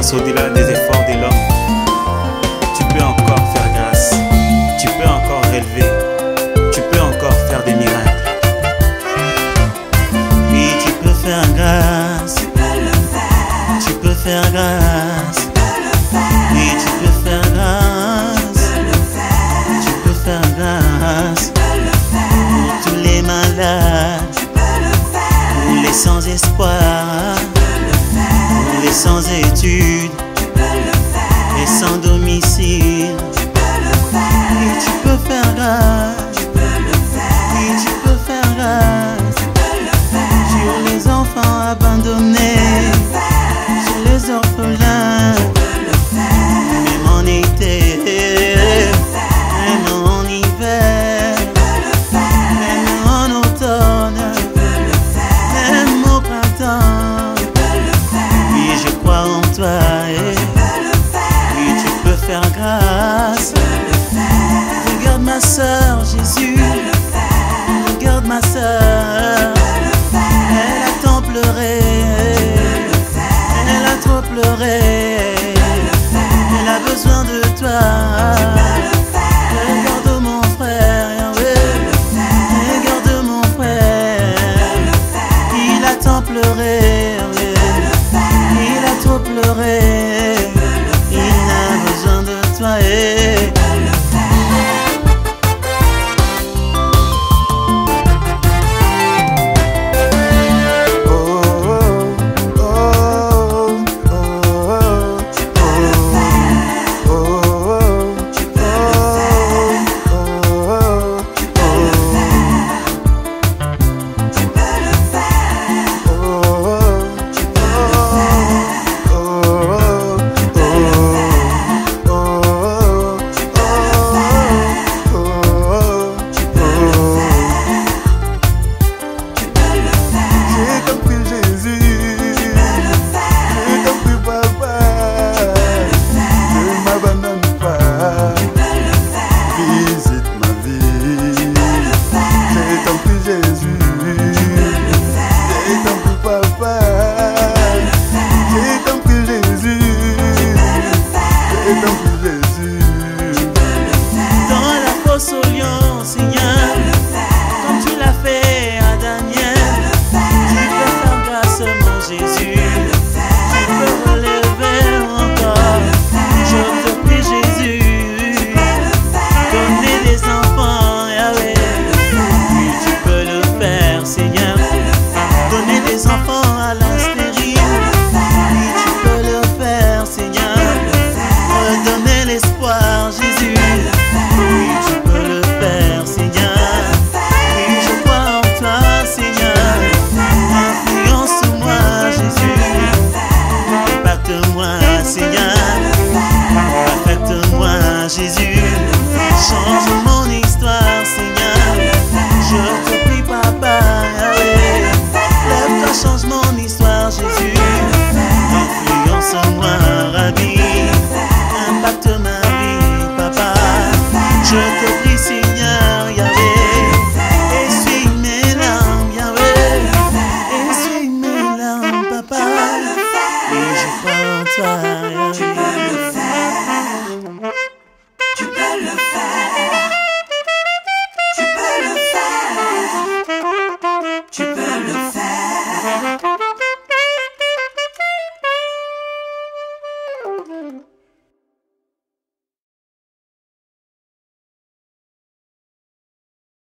au-delà des efforts de l'homme. Tu peux encore faire grâce. Tu peux encore relever. Tu peux encore faire des miracles. Oui, tu peux faire grâce. Tu peux le faire. Tu peux faire grâce. Tu peux faire. Oui, tu peux faire grâce. Tu peux le faire. Tu peux faire grâce. Tu peux le faire. Pour tous les malades. smile toute ma vie, papa. Je te prie, Seigneur, Yahvé. Essuie mes larmes, Yahvé. Essuie mes larmes, papa. Et je crois en toi, Yahvé.